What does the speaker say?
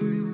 Girl,